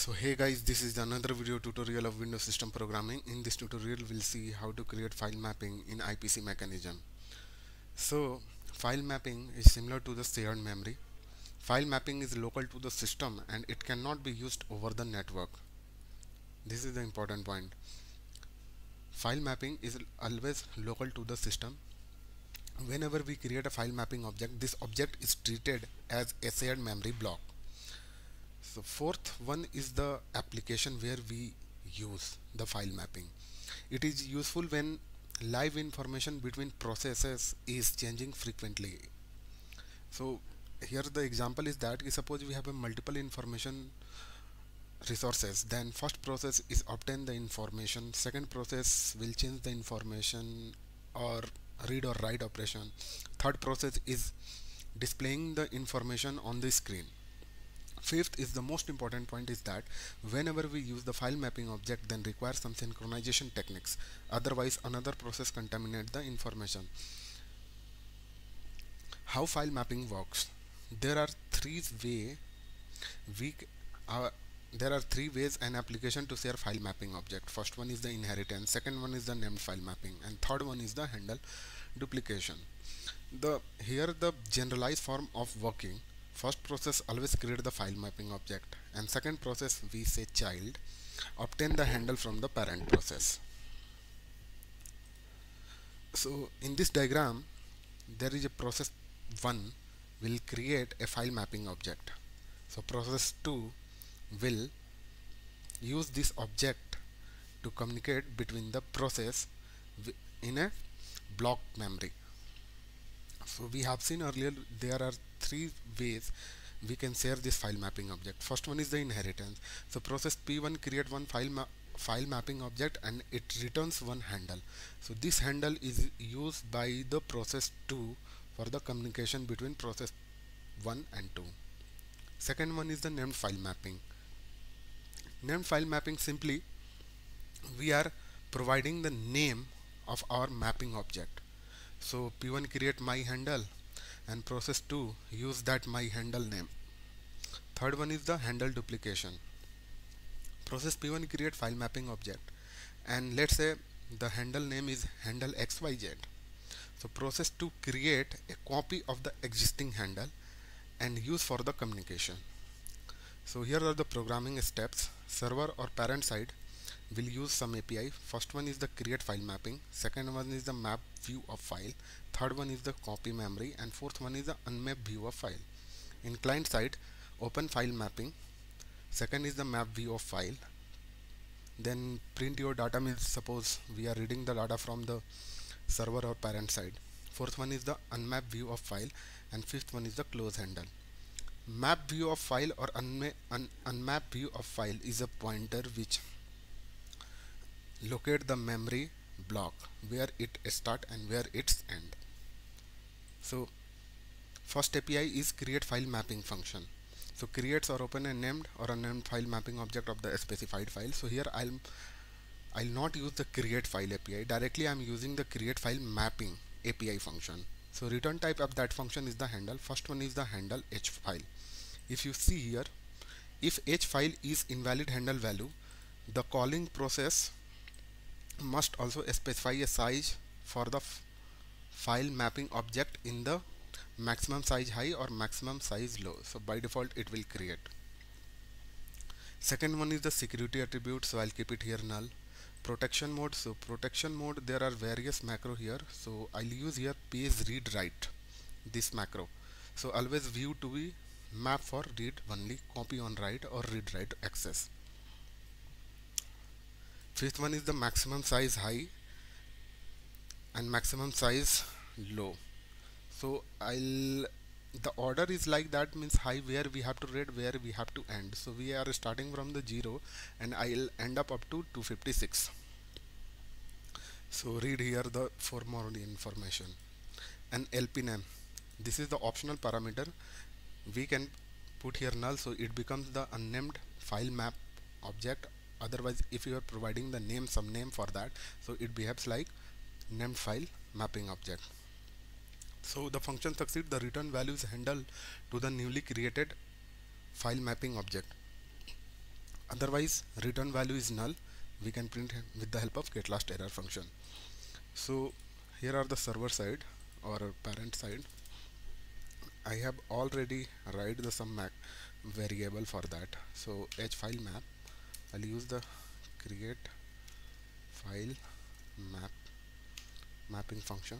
So hey guys, this is another video tutorial of Windows System Programming. In this tutorial, we'll see how to create file mapping in IPC mechanism. So file mapping is similar to the shared memory. File mapping is local to the system and it cannot be used over the network. This is the important point. File mapping is always local to the system. Whenever we create a file mapping object, this object is treated as a shared memory block so fourth one is the application where we use the file mapping. It is useful when live information between processes is changing frequently. So here the example is that suppose we have a multiple information resources then first process is obtain the information second process will change the information or read or write operation third process is displaying the information on the screen Fifth is the most important point is that whenever we use the file mapping object then require some synchronization techniques otherwise another process contaminate the information. How file mapping works? There are three way we uh, there are three ways an application to share file mapping object. First one is the inheritance, second one is the named file mapping and third one is the handle duplication. The here the generalized form of working first process always create the file mapping object. And second process we say child. Obtain the handle from the parent process. So in this diagram there is a process 1 will create a file mapping object. So process 2 will use this object to communicate between the process in a block memory so we have seen earlier there are three ways we can share this file mapping object. First one is the inheritance. So process p1 create one file file mapping object and it returns one handle. So this handle is used by the process 2 for the communication between process 1 and 2 second one is the named file mapping. Named file mapping simply we are providing the name of our mapping object so p1 create my handle and process 2 use that my handle name. Third one is the handle duplication. Process p1 create file mapping object and let's say the handle name is handle xyz so process 2 create a copy of the existing handle and use for the communication. So here are the programming steps. Server or parent side will use some API. First one is the create file mapping, second one is the map view of file, third one is the copy memory and fourth one is the unmapped view of file. In client side, open file mapping, second is the map view of file, then print your data means suppose we are reading the data from the server or parent side. Fourth one is the unmapped view of file and fifth one is the close handle. Map view of file or unma un unmap view of file is a pointer which locate the memory block where it start and where its end. So first API is create file mapping function. So creates or open a named or unnamed file mapping object of the specified file. So here I'll I'll not use the create file API directly I'm using the create file mapping API function. So return type of that function is the handle. First one is the handle h file. If you see here if h file is invalid handle value the calling process must also specify a size for the file mapping object in the maximum size high or maximum size low. So by default it will create. Second one is the security attribute so I'll keep it here null. Protection mode. So protection mode there are various macro here. So I'll use here page read write this macro. So always view to be map for read only copy on write or read write access fifth one is the maximum size high and maximum size low. So I'll the order is like that means high where we have to read where we have to end. So we are starting from the 0 and I'll end up up to 256 so read here the for more information. And LP name. This is the optional parameter. We can put here null so it becomes the unnamed file map object otherwise if you are providing the name some name for that so it behaves like named file mapping object. So the function succeed the return value is handle to the newly created file mapping object. Otherwise return value is null. We can print with the help of get last error function. So here are the server side or parent side. I have already write the some variable for that. So h file map I'll use the create file map mapping function.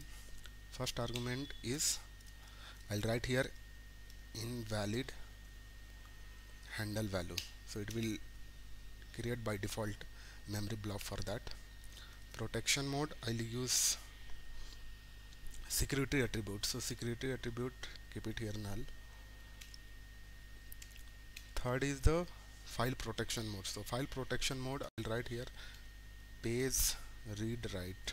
First argument is I'll write here invalid handle value. So it will create by default memory block for that. Protection mode I'll use security attribute. So security attribute keep it here null. Third is the file protection mode. So file protection mode I'll write here. Page read write.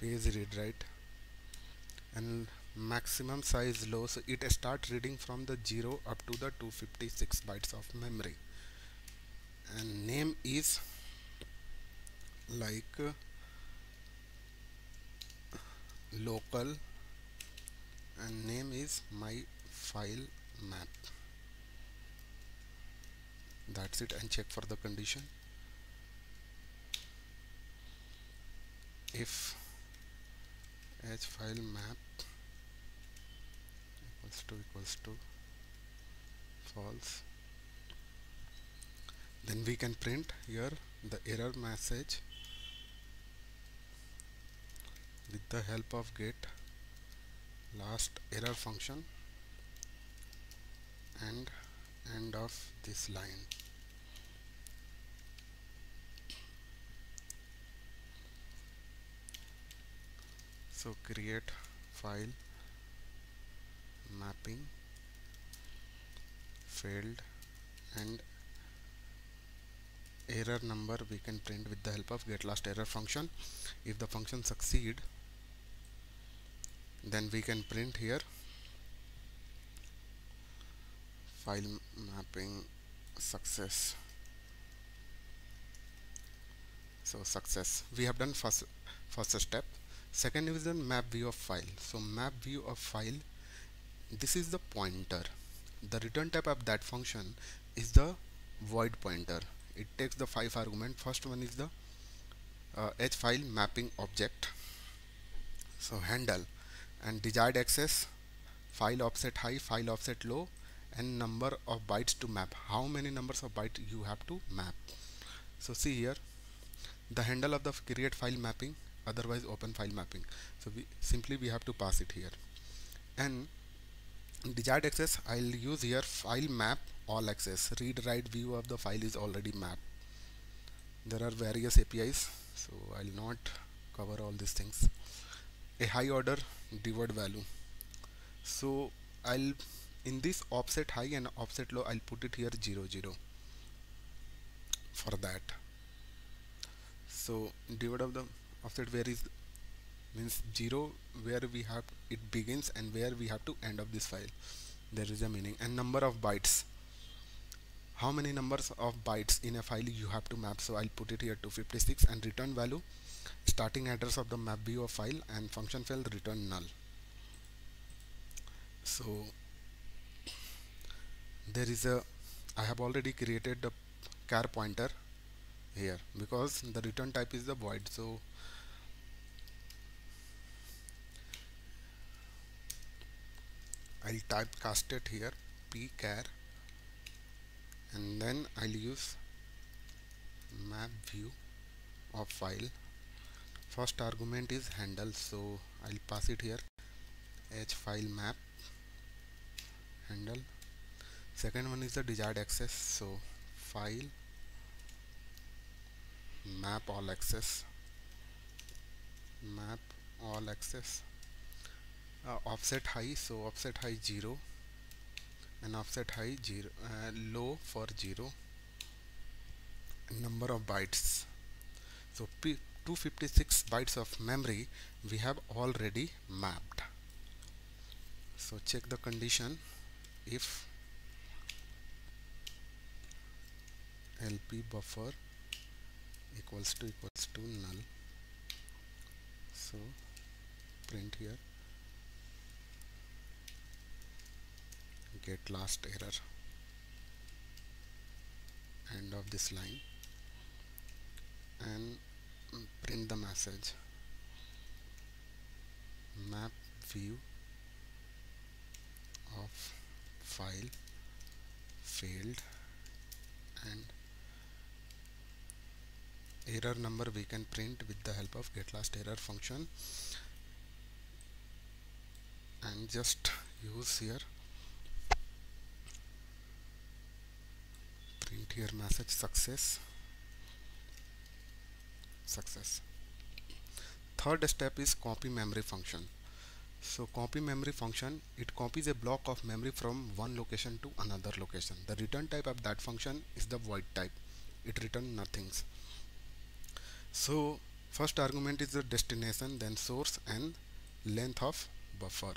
Page read write. And maximum size low. So it start reading from the 0 up to the 256 bytes of memory. And name is like uh, local and name is my file map. That's it and check for the condition. If h file map equals to equals to false then we can print here the error message with the help of get last error function and end of this line. So create file mapping failed and error number we can print with the help of get last error function. If the function succeed then we can print here. File mapping success. So success. We have done first first step. Second is the map view of file. So map view of file this is the pointer. The return type of that function is the void pointer. It takes the five argument. First one is the uh, h file mapping object. So handle and desired access file offset high file offset low and number of bytes to map. How many numbers of bytes you have to map? So see here the handle of the create file mapping otherwise open file mapping. So we simply we have to pass it here. And desired access I'll use here file map all access. Read write view of the file is already mapped. There are various APIs so I'll not cover all these things a high order dword value. So I'll in this offset high and offset low I'll put it here 0 0 for that. So dword of the offset where is means 0 where we have it begins and where we have to end of this file. There is a meaning. And number of bytes. How many numbers of bytes in a file you have to map? So I'll put it here to 56 and return value starting address of the map view of file and function file return null. So there is a I have already created the char pointer here because the return type is the void. So I'll type cast it here pchar and then I'll use map view of file first argument is handle so I'll pass it here. H file map handle. Second one is the desired access so file map all access map all access. Uh, offset high so offset high 0 and offset high 0 uh, low for 0 number of bytes so P 256 bytes of memory we have already mapped. So check the condition. If lp buffer equals to equals to null. So print here. Get last error. End of this line. And print the message. Map view of file failed and error number we can print with the help of get last error function. And just use here print here message success success. Third step is copy memory function. So copy memory function it copies a block of memory from one location to another location. The return type of that function is the void type. It return nothings. So first argument is the destination then source and length of buffer.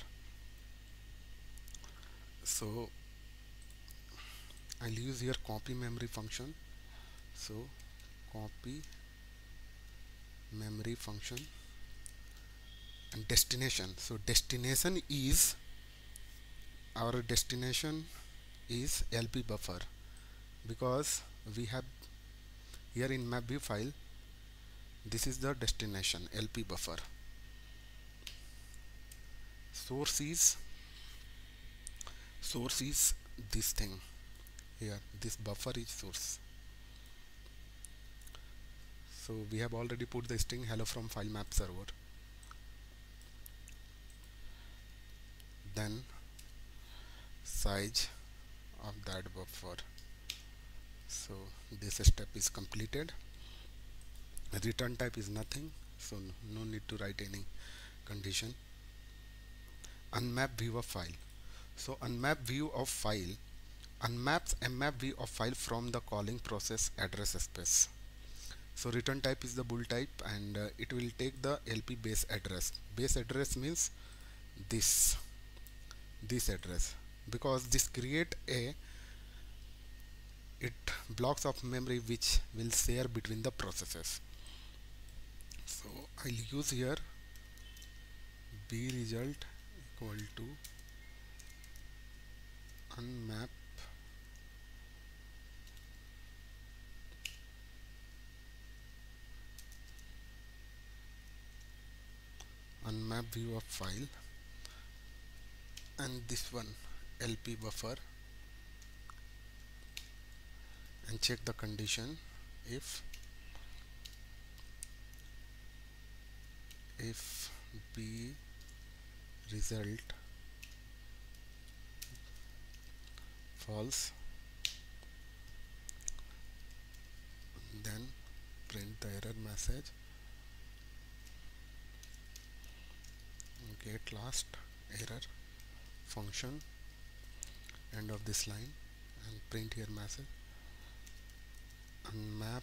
So I'll use here copy memory function. So copy memory function and destination. So destination is our destination is LP buffer because we have here in map view file this is the destination LP buffer. Source is source is this thing here. This buffer is source so we have already put the string hello from file map server. Then size of that buffer. So this step is completed. Return type is nothing so no need to write any condition. Unmap view of file. So unmap view of file unmaps mmap view of file from the calling process address space so return type is the bool type and uh, it will take the lp base address. Base address means this this address. Because this create a it blocks of memory which will share between the processes. So I'll use here b result equal to unmap unmap view of file and this one LP buffer and check the condition if if b result false then print the error message get last error function end of this line. And print here message unmap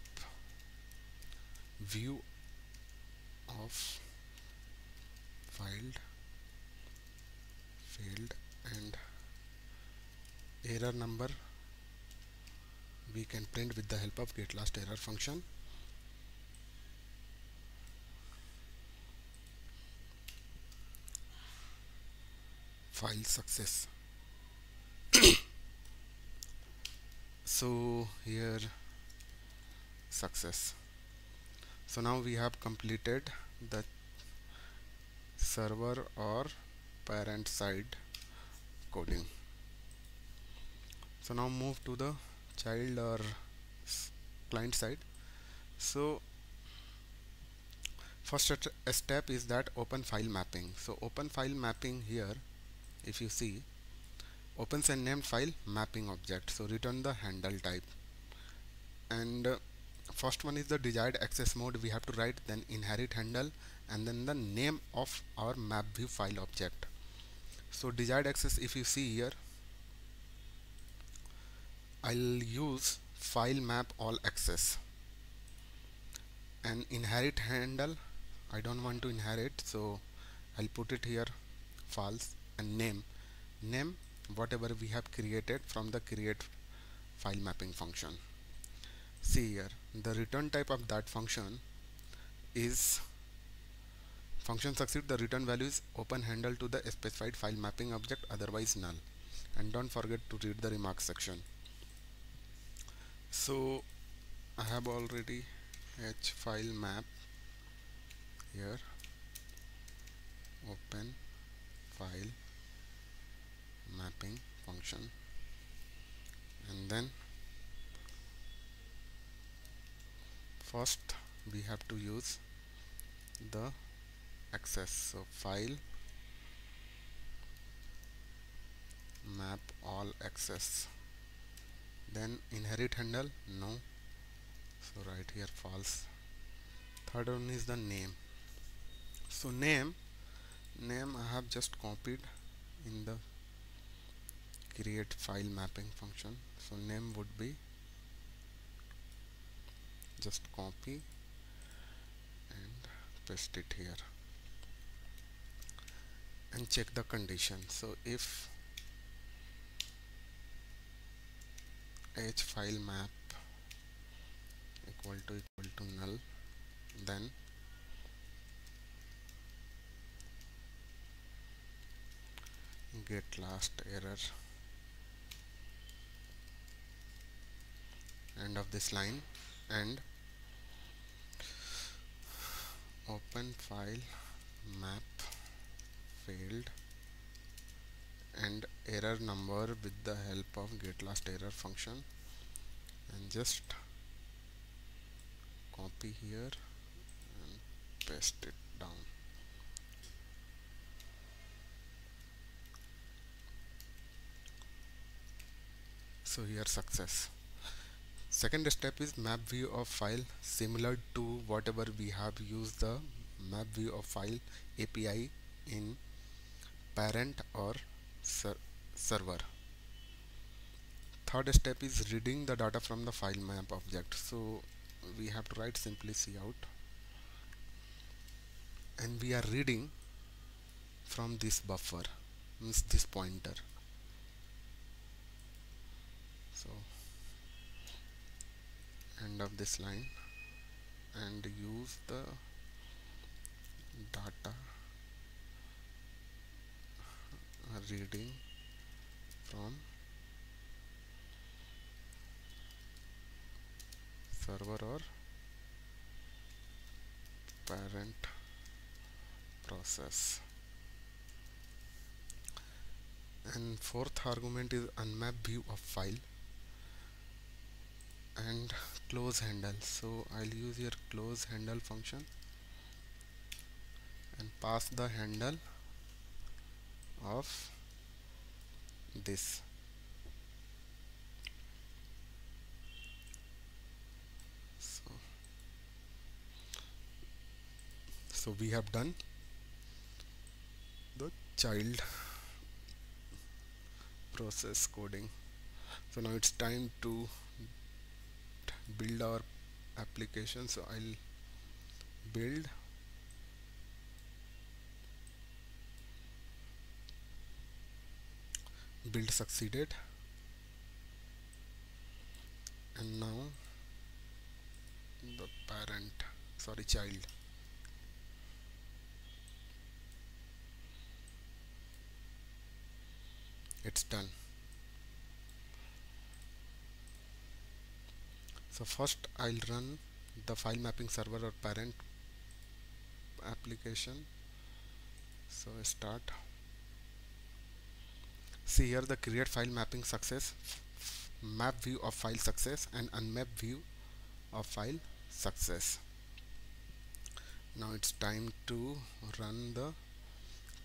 view of filed failed and error number. We can print with the help of get last error function file success. So here success. So now we have completed the server or parent side coding. So now move to the child or client side. So first step is that open file mapping. So open file mapping here if you see opens a named file mapping object. So return the handle type. And uh, first one is the desired access mode. We have to write then inherit handle and then the name of our map view file object. So desired access if you see here I'll use file map all access. And inherit handle I don't want to inherit so I'll put it here false and name. Name whatever we have created from the create file mapping function. See here the return type of that function is function succeed the return value is open handle to the specified file mapping object otherwise null. And don't forget to read the remarks section. So I have already h file map here. Open file mapping function. And then first we have to use the access so file map all access then inherit handle no. So right here false. Third one is the name. So name name I have just copied in the create file mapping function. So name would be just copy and paste it here and check the condition. So if h file map equal to equal to null then get last error end of this line and open file map failed and error number with the help of get last error function and just copy here and paste it down. So here success second step is map view of file similar to whatever we have used the map view of file API in parent or ser server. Third step is reading the data from the file map object. So we have to write simply cout and we are reading from this buffer means this pointer. So end of this line and use the data reading from server or parent process. And fourth argument is unmap view of file and close handle. So I'll use your close handle function and pass the handle of this. So, so we have done the child process coding. So now it's time to build our application so I'll build. Build succeeded. And now the parent sorry child. It's done so first I'll run the file mapping server or parent application. So start. See here the create file mapping success map view of file success and unmap view of file success. Now it's time to run the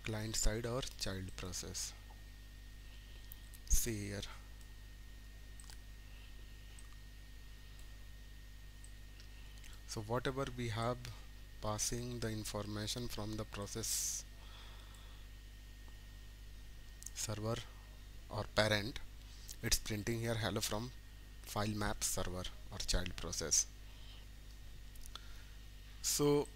client side or child process. See here so whatever we have passing the information from the process server or parent it's printing here hello from file map server or child process. So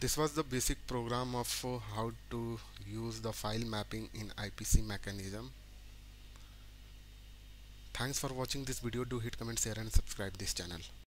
this was the basic program of uh, how to use the file mapping in IPC mechanism. Thanks for watching this video. Do hit comment share and subscribe this channel